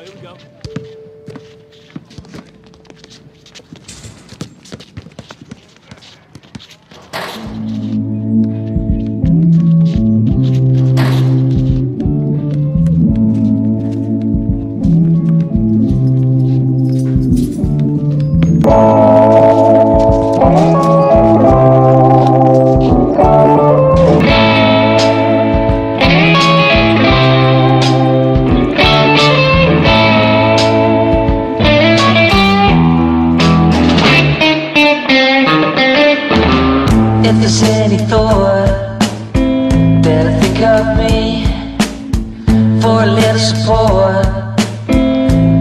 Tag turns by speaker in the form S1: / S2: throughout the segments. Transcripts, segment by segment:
S1: go, here we go. If there's any thought. Better think of me For a little support.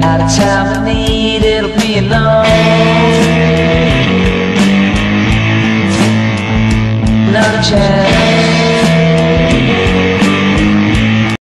S1: Out of time I need It'll be enough. Not a chance.